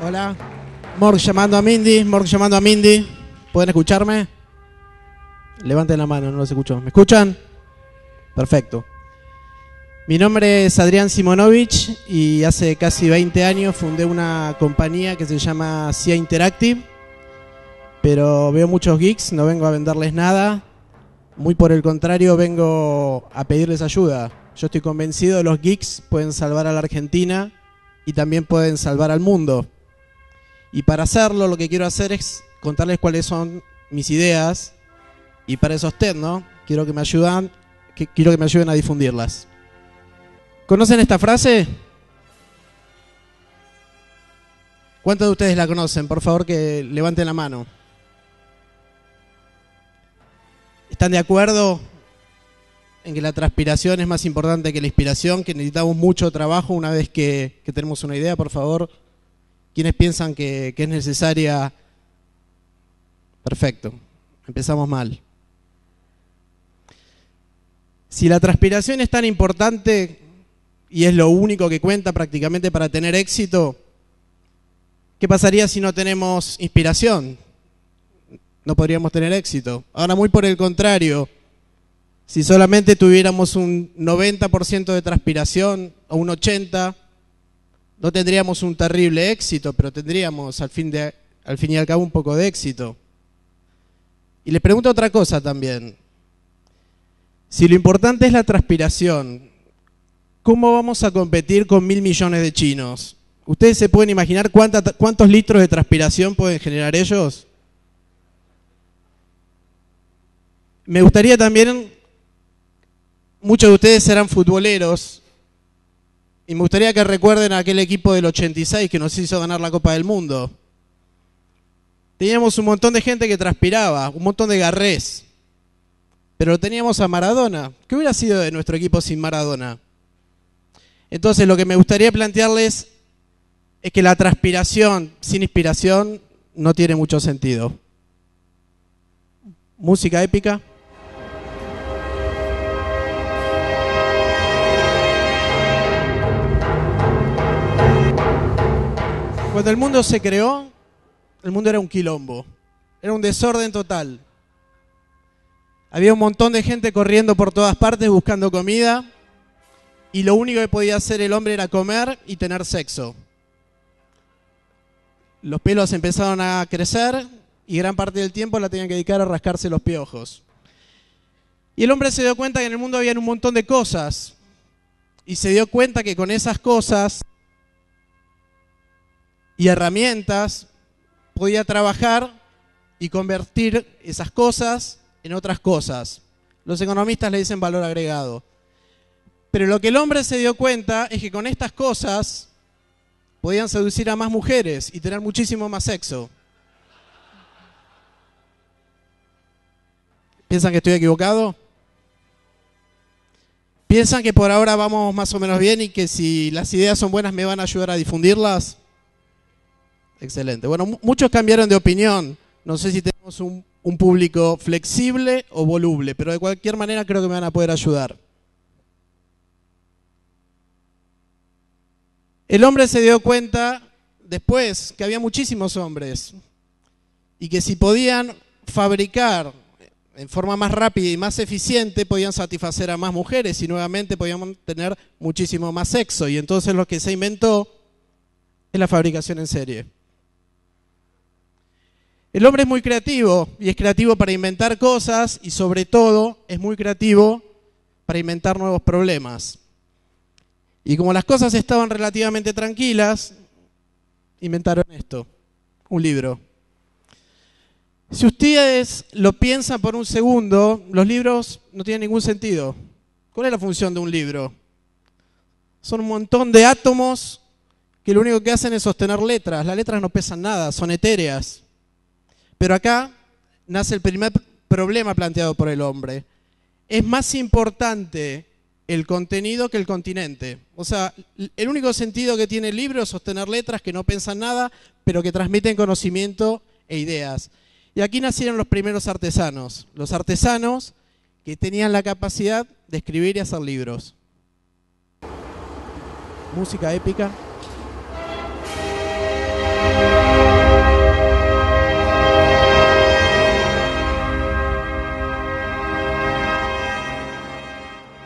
Hola. Morg llamando a Mindy. Morg llamando a Mindy. ¿Pueden escucharme? Levanten la mano, no los escucho. ¿Me escuchan? Perfecto. Mi nombre es Adrián Simonovich y hace casi 20 años fundé una compañía que se llama CIA Interactive. Pero veo muchos geeks, no vengo a venderles nada. Muy por el contrario, vengo a pedirles ayuda. Yo estoy convencido de los geeks pueden salvar a la Argentina y también pueden salvar al mundo. Y para hacerlo lo que quiero hacer es contarles cuáles son mis ideas y para eso usted, ¿no? Quiero que me ayudan, quiero que me ayuden a difundirlas. ¿Conocen esta frase? ¿Cuántos de ustedes la conocen? Por favor que levanten la mano. ¿Están de acuerdo en que la transpiración es más importante que la inspiración? Que necesitamos mucho trabajo una vez que, que tenemos una idea, por favor. ¿Quiénes piensan que, que es necesaria? Perfecto, empezamos mal. Si la transpiración es tan importante y es lo único que cuenta prácticamente para tener éxito, ¿qué pasaría si no tenemos inspiración? No podríamos tener éxito. Ahora, muy por el contrario, si solamente tuviéramos un 90% de transpiración o un 80%, no tendríamos un terrible éxito, pero tendríamos al fin, y al cabo un poco de éxito. Y les pregunto otra cosa también. Si lo importante es la transpiración, ¿cómo vamos a competir con mil millones de chinos? ¿Ustedes se pueden imaginar cuánta, cuántos litros de transpiración pueden generar ellos? Me gustaría también, muchos de ustedes serán futboleros, y me gustaría que recuerden a aquel equipo del 86 que nos hizo ganar la Copa del Mundo. Teníamos un montón de gente que transpiraba, un montón de garrés. Pero teníamos a Maradona. ¿Qué hubiera sido de nuestro equipo sin Maradona? Entonces lo que me gustaría plantearles es que la transpiración sin inspiración no tiene mucho sentido. Música épica. Cuando el mundo se creó, el mundo era un quilombo, era un desorden total. Había un montón de gente corriendo por todas partes buscando comida y lo único que podía hacer el hombre era comer y tener sexo. Los pelos empezaron a crecer y gran parte del tiempo la tenían que dedicar a rascarse los piojos. Y el hombre se dio cuenta que en el mundo había un montón de cosas y se dio cuenta que con esas cosas y herramientas, podía trabajar y convertir esas cosas en otras cosas. Los economistas le dicen valor agregado. Pero lo que el hombre se dio cuenta es que con estas cosas podían seducir a más mujeres y tener muchísimo más sexo. ¿Piensan que estoy equivocado? ¿Piensan que por ahora vamos más o menos bien y que si las ideas son buenas me van a ayudar a difundirlas? Excelente. Bueno, muchos cambiaron de opinión. No sé si tenemos un, un, público flexible o voluble, pero de cualquier manera creo que me van a poder ayudar. El hombre se dio cuenta después que había muchísimos hombres y que si podían fabricar en forma más rápida y más eficiente, podían satisfacer a más mujeres y nuevamente podían tener muchísimo más sexo. Y entonces lo que se inventó es la fabricación en serie. El hombre es muy creativo y es creativo para inventar cosas y sobre todo es muy creativo para inventar nuevos problemas. Y como las cosas estaban relativamente tranquilas, inventaron esto, un libro. Si ustedes lo piensan por un segundo, los libros no tienen ningún sentido. ¿Cuál es la función de un libro? Son un montón de átomos que lo único que hacen es sostener letras. Las letras no pesan nada, son etéreas. Pero acá nace el primer problema planteado por el hombre. Es más importante el contenido que el continente. O sea, el único sentido que tiene el libro es sostener letras que no piensan nada, pero que transmiten conocimiento e ideas. Y aquí nacieron los primeros artesanos, los artesanos que tenían la capacidad de escribir y hacer libros. Música épica.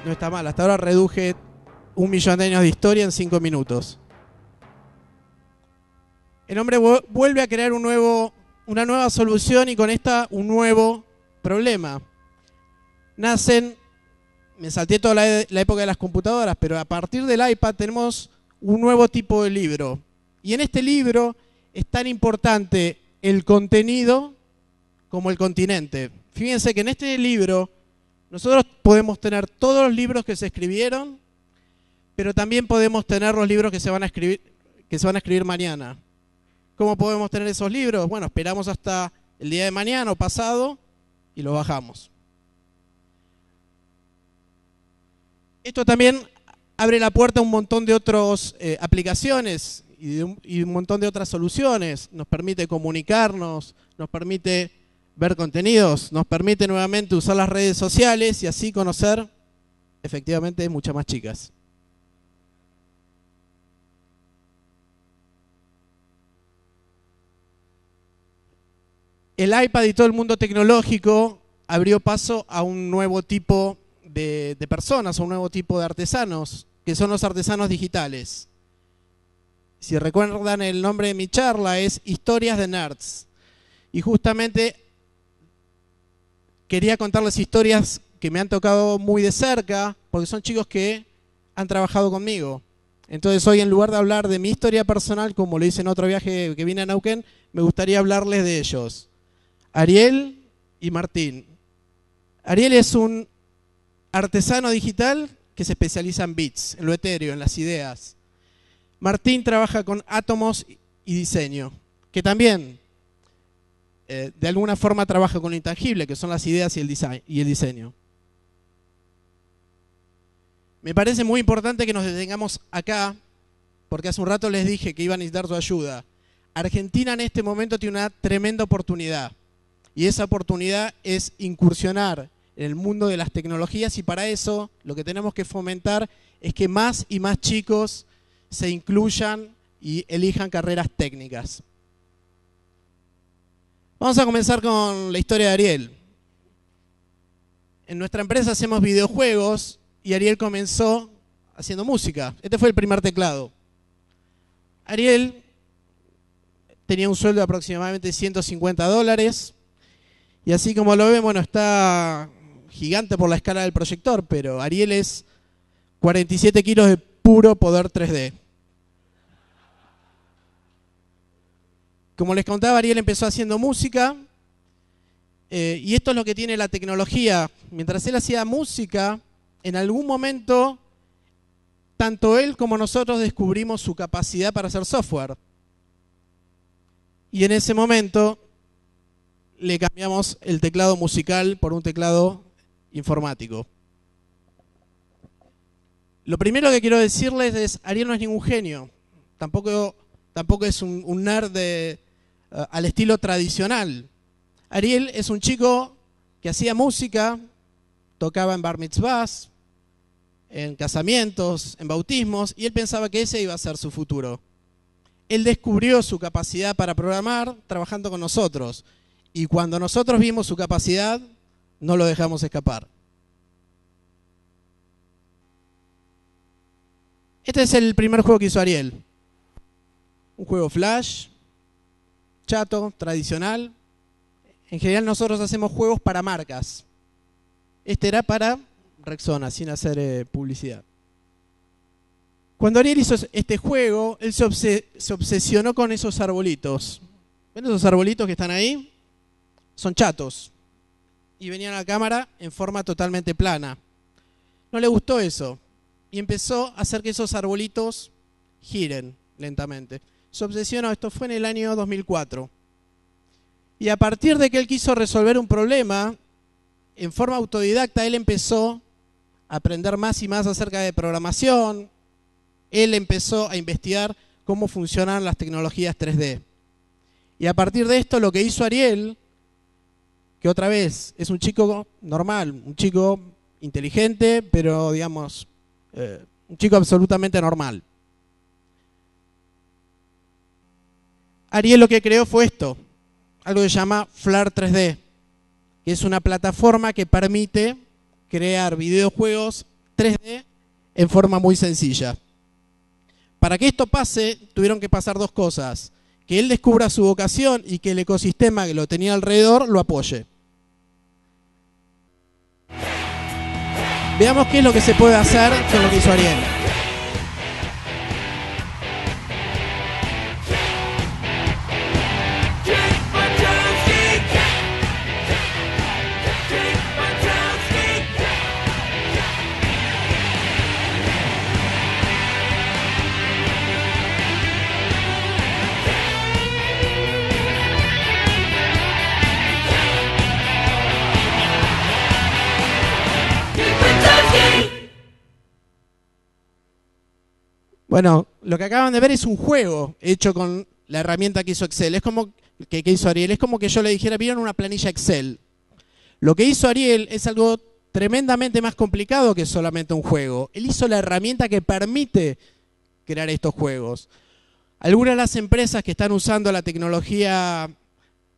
No está mal, hasta ahora reduje un millón de años de historia en cinco minutos. El hombre vuelve a crear una nueva solución y con esta un nuevo problema. Nacen, me salté toda la época de las computadoras, pero a partir del iPad tenemos un nuevo tipo de libro. Y en este libro es tan importante el contenido como el continente. Fíjense que en este libro nosotros podemos tener todos los libros que se escribieron, pero también podemos tener los libros que se van a escribir, mañana. ¿Cómo podemos tener esos libros? Bueno, esperamos hasta el día de mañana o pasado y los bajamos. Esto también abre la puerta a un montón de otras eh, aplicaciones y un montón de otras soluciones. Nos permite comunicarnos, nos permite ver contenidos, nos permite nuevamente usar las redes sociales y así conocer efectivamente muchas más chicas. El iPad y todo el mundo tecnológico abrió paso a un nuevo tipo de, personas, a un nuevo tipo de artesanos, que son los artesanos digitales. Si recuerdan el nombre de mi charla es Historias de Nerds. Y justamente quería contarles historias que me han tocado muy de cerca, porque son chicos que han trabajado conmigo. Entonces hoy en lugar de hablar de mi historia personal, como lo hice en otro viaje que vine a Nauquén, me gustaría hablarles de ellos. Ariel y Martín. Ariel es un artesano digital que se especializa en bits, en lo etéreo, en las ideas. Martín trabaja con átomos y diseño, que también eh, de alguna forma trabaja con lo intangible, que son las ideas y el, design, y el diseño. Me parece muy importante que nos detengamos acá, porque hace un rato les dije que iban a necesitar su ayuda. Argentina en este momento tiene una tremenda oportunidad, y esa oportunidad es incursionar en el mundo de las tecnologías, y para eso lo que tenemos que fomentar es que más y más chicos se incluyan y elijan carreras técnicas. Vamos a comenzar con la historia de Ariel. En nuestra empresa hacemos videojuegos y Ariel comenzó haciendo música. Este fue el primer teclado. Ariel tenía un sueldo de aproximadamente 150 dólares y así como lo ven, bueno, está gigante por la escala del proyector, pero Ariel es 47 kilos de puro poder 3D. Como les contaba, Ariel empezó haciendo música. Eh, y esto es lo que tiene la tecnología. Mientras él hacía música, en algún momento, tanto él como nosotros descubrimos su capacidad para hacer software. Y en ese momento le cambiamos el teclado musical por un teclado informático. Lo primero que quiero decirles es, Ariel no es ningún genio. Tampoco tampoco es un, nerd eh, al estilo tradicional. Ariel es un chico que hacía música, tocaba en bar mitzvahs, en casamientos, en bautismos, y él pensaba que ese iba a ser su futuro. Él descubrió su capacidad para programar trabajando con nosotros, y cuando nosotros vimos su capacidad, no lo dejamos escapar. Este es el primer juego que hizo Ariel un juego flash, chato, tradicional. En general nosotros hacemos juegos para marcas. Este era para Rexona, sin hacer eh, publicidad. Cuando Ariel hizo este juego, él se, se obsesionó con esos arbolitos. ¿Ven esos arbolitos que están ahí? Son chatos. Y venían a la cámara en forma totalmente plana. No le gustó eso. Y empezó a hacer que esos arbolitos giren lentamente se obsesionó, esto fue en el año 2004. Y a partir de que él quiso resolver un problema, en forma autodidacta, él empezó a aprender más y más acerca de programación, él empezó a investigar cómo funcionan las tecnologías 3D. Y a partir de esto lo que hizo Ariel, que otra vez es un chico normal, un chico inteligente, pero digamos, eh, un chico absolutamente normal. Ariel lo que creó fue esto, algo que se llama Flare 3D, que es una plataforma que permite crear videojuegos 3D en forma muy sencilla. Para que esto pase, tuvieron que pasar dos cosas. Que él descubra su vocación y que el ecosistema que lo tenía alrededor lo apoye. Veamos qué es lo que se puede hacer con lo que hizo Ariel. Bueno, lo que acaban de ver es un juego hecho con la herramienta que hizo Excel. Es como que, hizo Ariel. Es como que yo le dijera, vieron una planilla Excel. Lo que hizo Ariel es algo tremendamente más complicado que solamente un juego. Él hizo la herramienta que permite crear estos juegos. Algunas de las empresas que están usando la tecnología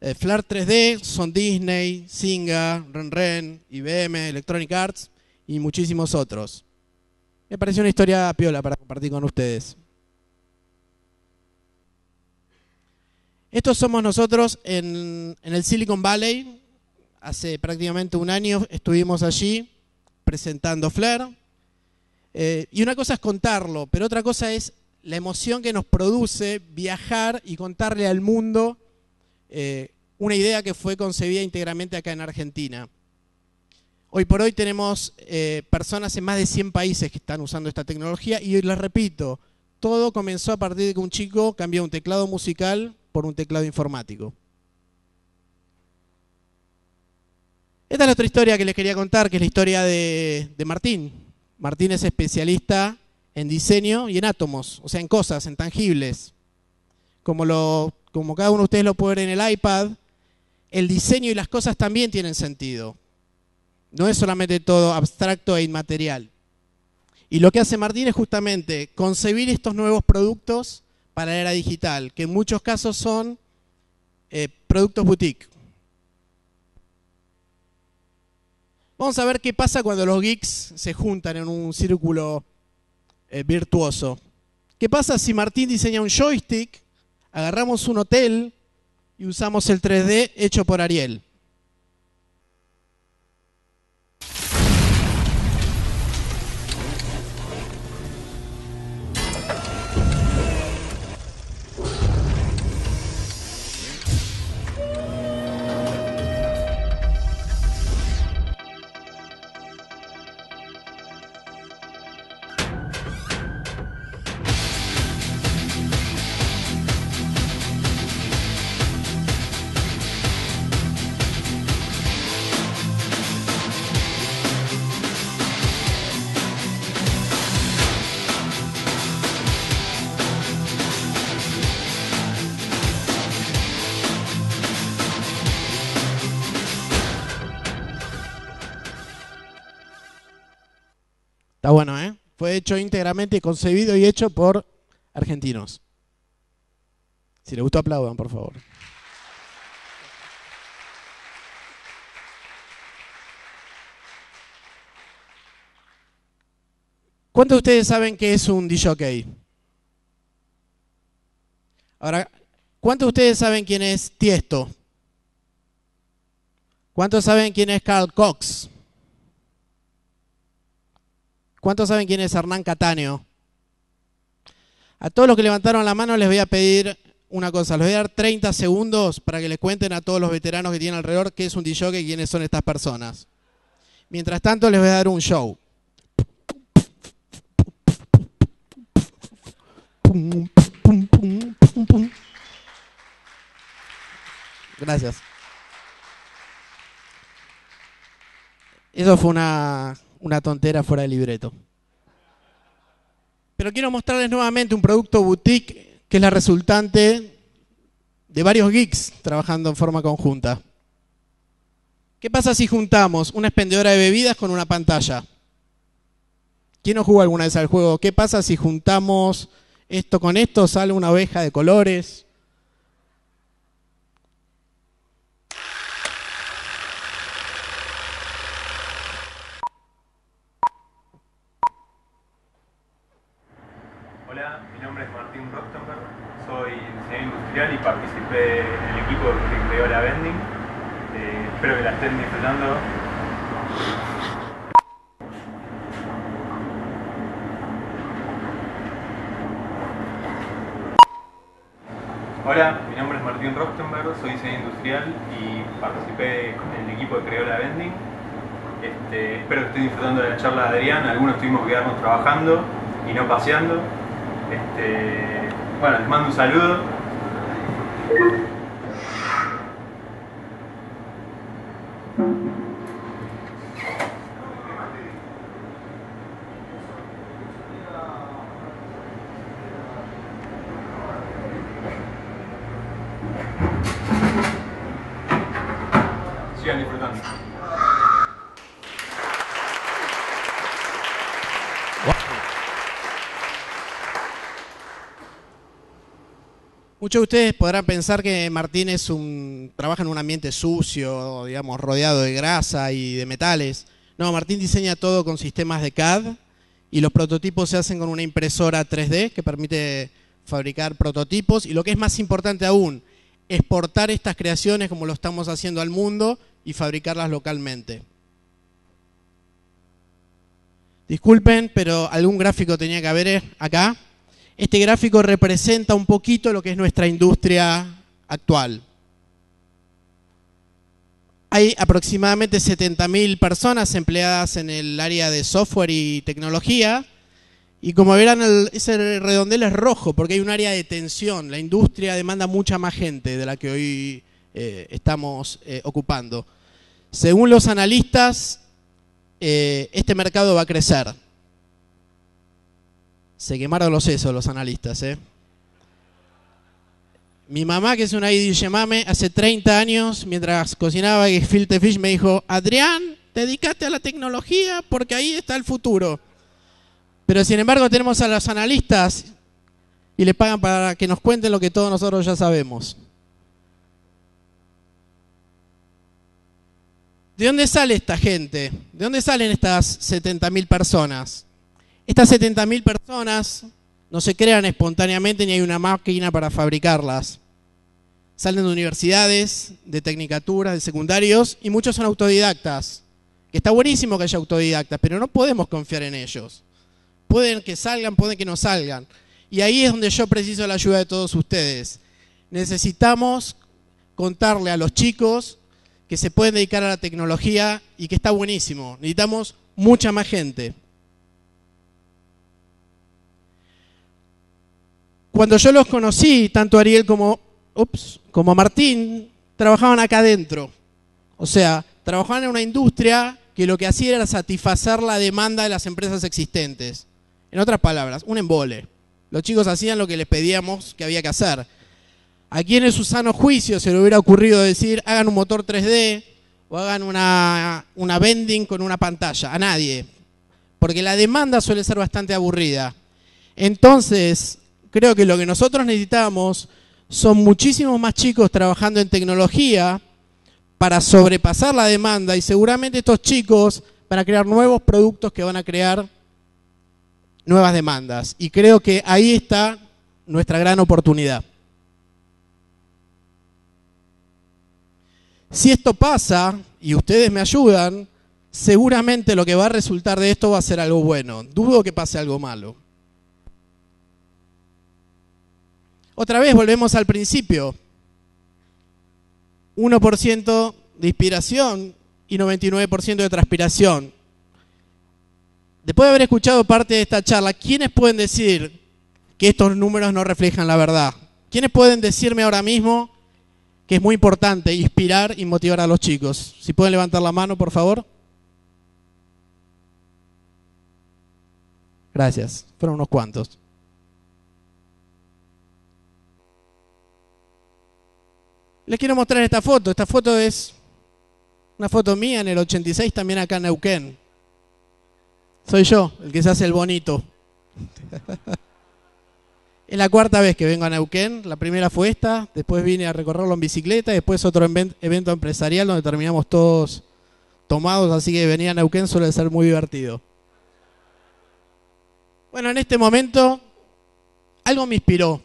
eh, Flare 3D son Disney, Singa, RenRen, IBM, Electronic Arts y muchísimos otros. Me pareció una historia piola para compartir con ustedes. Estos somos nosotros en, el Silicon Valley. Hace prácticamente un año estuvimos allí presentando Flair. Eh, y una cosa es contarlo, pero otra cosa es la emoción que nos produce viajar y contarle al mundo eh, una idea que fue concebida íntegramente acá en Argentina. Hoy por hoy tenemos eh, personas en más de 100 países que están usando esta tecnología y les repito, todo comenzó a partir de que un chico cambió un teclado musical por un teclado informático. Esta es la otra historia que les quería contar, que es la historia de, Martín. Martín es especialista en diseño y en átomos, o sea, en cosas, en tangibles. Como, lo, como cada uno de ustedes lo puede ver en el iPad, el diseño y las cosas también tienen sentido. No es solamente todo abstracto e inmaterial. Y lo que hace Martín es justamente concebir estos nuevos productos para la era digital, que en muchos casos son eh, productos boutique. Vamos a ver qué pasa cuando los geeks se juntan en un círculo eh, virtuoso. ¿Qué pasa si Martín diseña un joystick, agarramos un hotel y usamos el 3D hecho por Ariel? Está bueno, ¿eh? Fue hecho íntegramente, concebido y hecho por argentinos. Si les gustó, aplaudan, por favor. ¿Cuántos de ustedes saben qué es un DJ? Ahora, ¿cuántos de ustedes saben quién es Tiesto? ¿Cuántos saben quién es Carl Cox? ¿Cuántos saben quién es Hernán Catáneo? A todos los que levantaron la mano les voy a pedir una cosa. Les voy a dar 30 segundos para que le cuenten a todos los veteranos que tienen alrededor qué es un DJ y quiénes son estas personas. Mientras tanto, les voy a dar un show. Gracias. Eso fue una, una tontera fuera de libreto. Pero quiero mostrarles nuevamente un producto boutique que es la resultante de varios geeks trabajando en forma conjunta. ¿Qué pasa si juntamos una expendedora de bebidas con una pantalla? ¿Quién no jugó alguna vez al juego? ¿Qué pasa si juntamos esto con esto? Sale una oveja de colores. Hola, mi nombre es Martín Rostenberg, soy y participé en el equipo que creó la vending. Eh, espero que la estén disfrutando. Hola, mi nombre es Martín Rostenberg, soy ingeniero industrial y participé en el equipo que creó la vending. Este, espero que estén disfrutando de la charla de Adrián, algunos tuvimos que quedarnos trabajando y no paseando. Este, bueno, les mando un saludo. Thank you. Muchos de ustedes podrán pensar que Martín es un, trabaja en un ambiente sucio, digamos, rodeado de grasa y de metales. No, Martín diseña todo con sistemas de CAD y los prototipos se hacen con una impresora 3D que permite fabricar prototipos y lo que es más importante aún, exportar estas creaciones como lo estamos haciendo al mundo y fabricarlas localmente. Disculpen, pero algún gráfico tenía que haber acá. Este gráfico representa un poquito lo que es nuestra industria actual. Hay aproximadamente 70.000 personas empleadas en el área de software y tecnología. Y como verán, el, ese redondel es rojo porque hay un área de tensión. La industria demanda mucha más gente de la que hoy eh, estamos eh, ocupando. Según los analistas, eh, este mercado va a crecer. Se quemaron los sesos los analistas, ¿eh? Mi mamá, que es una mame, hace 30 años, mientras cocinaba gefilte fish, me dijo, Adrián, dedícate a la tecnología porque ahí está el futuro. Pero sin embargo tenemos a los analistas y le pagan para que nos cuenten lo que todos nosotros ya sabemos. ¿De dónde sale esta gente? ¿De dónde salen estas 70.000 personas? Estas 70.000 personas no se crean espontáneamente ni hay una máquina para fabricarlas. Salen de universidades, de tecnicaturas, de secundarios y muchos son autodidactas. Que está buenísimo que haya autodidactas, pero no podemos confiar en ellos. Pueden que salgan, pueden que no salgan. Y ahí es donde yo preciso la ayuda de todos ustedes. Necesitamos contarle a los chicos que se pueden dedicar a la tecnología y que está buenísimo. Necesitamos mucha más gente. Cuando yo los conocí, tanto Ariel como, ups, como Martín, trabajaban acá adentro. O sea, trabajaban en una industria que lo que hacía era satisfacer la demanda de las empresas existentes. En otras palabras, un embole. Los chicos hacían lo que les pedíamos que había que hacer. ¿A quién en su sano juicio se le hubiera ocurrido decir hagan un motor 3D o hagan una, una vending con una pantalla? A nadie. Porque la demanda suele ser bastante aburrida. Entonces, creo que lo que nosotros necesitamos son muchísimos más chicos trabajando en tecnología para sobrepasar la demanda y seguramente estos chicos van a crear nuevos productos que van a crear nuevas demandas. Y creo que ahí está nuestra gran oportunidad. Si esto pasa y ustedes me ayudan, seguramente lo que va a resultar de esto va a ser algo bueno. Dudo que pase algo malo. Otra vez volvemos al principio. 1% de inspiración y 99% de transpiración. Después de haber escuchado parte de esta charla, ¿quiénes pueden decir que estos números no reflejan la verdad? ¿Quiénes pueden decirme ahora mismo que es muy importante inspirar y motivar a los chicos? Si pueden levantar la mano, por favor. Gracias. Fueron unos cuantos. Les quiero mostrar esta foto. Esta foto es una foto mía en el 86 también acá en Neuquén. Soy yo, el que se hace el bonito. es la cuarta vez que vengo a Neuquén. La primera fue esta, después vine a recorrerlo en bicicleta, después otro evento empresarial donde terminamos todos tomados, así que venir a Neuquén suele ser muy divertido. Bueno, en este momento algo me inspiró.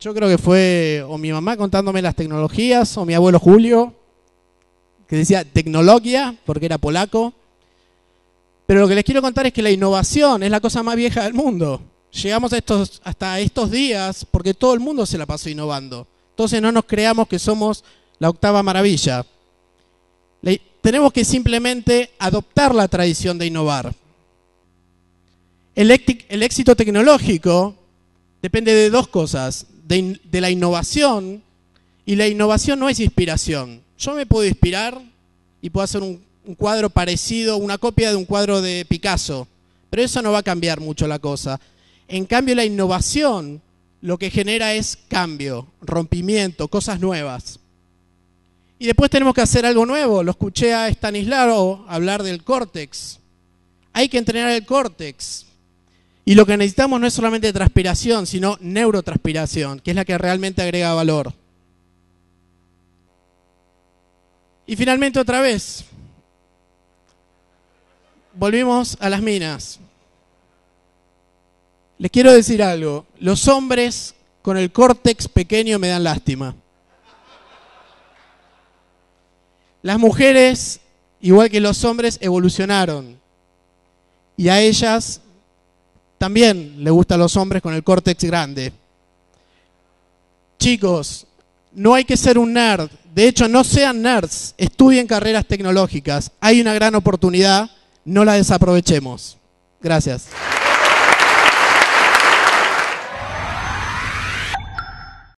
Yo creo que fue o mi mamá contándome las tecnologías o mi abuelo Julio, que decía tecnología, porque era polaco. Pero lo que les quiero contar es que la innovación es la cosa más vieja del mundo. Llegamos hasta estos días porque todo el mundo se la pasó innovando. Entonces no nos creamos que somos la octava maravilla. tenemos que simplemente adoptar la tradición de innovar. El éxito tecnológico depende de dos cosas, de, la innovación, y la innovación no es inspiración. Yo me puedo inspirar y puedo hacer un, un cuadro parecido, una copia de un cuadro de Picasso, pero eso no va a cambiar mucho la cosa. En cambio, la innovación lo que genera es cambio, rompimiento, cosas nuevas. Y después tenemos que hacer algo nuevo. Lo escuché a Stanislao hablar del córtex. Hay que entrenar el córtex. Y lo que necesitamos no es solamente transpiración, sino neurotranspiración, que es la que realmente agrega valor. Y finalmente otra vez, volvimos a las minas. Les quiero decir algo, los hombres con el córtex pequeño me dan lástima. Las mujeres, igual que los hombres, evolucionaron. Y a ellas también le gustan los hombres con el córtex grande. Chicos, no hay que ser un nerd. De hecho, no sean nerds, estudien carreras tecnológicas. Hay una gran oportunidad, no la desaprovechemos. Gracias.